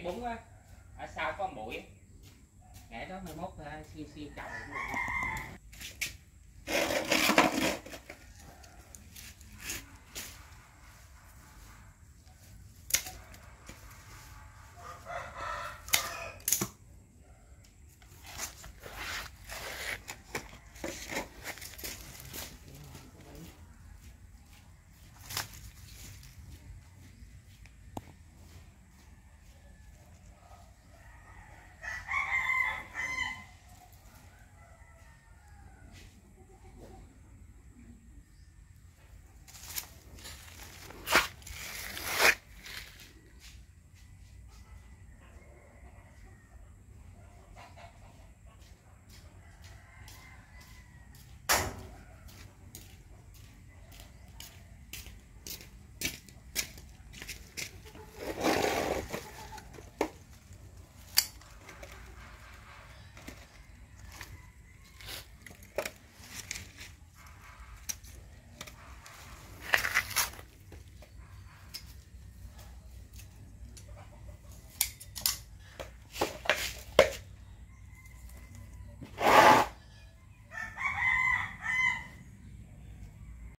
nghệ bún á. Ở sau có một bụi nghệ đó 21 xi xin trồng cũng được